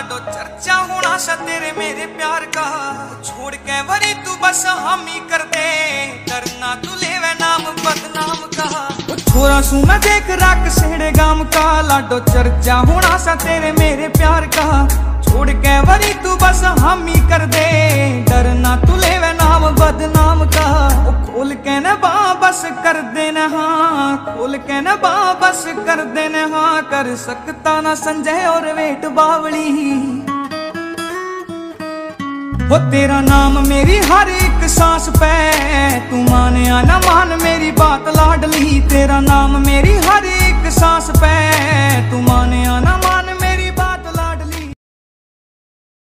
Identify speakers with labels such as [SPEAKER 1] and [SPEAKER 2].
[SPEAKER 1] लाडो चर्चा होना सा तेरे मेरे प्यार का। छोड़ के भरी तू बस हामी कर दे। डरना तू लेवे नाम बदनाम का। छोरा सुना देख रख सेड़े गाम का। लाडो चर्चा होना सा तेरे मेरे प्यार का। बस कर देना हाँ खोल के न बा बस कर देना हाँ कर सकता ना संजय और वेट बावली वो तेरा नाम मेरी हर एक सांस पे तू माने या ना मान मेरी बात लाडली तेरा नाम मेरी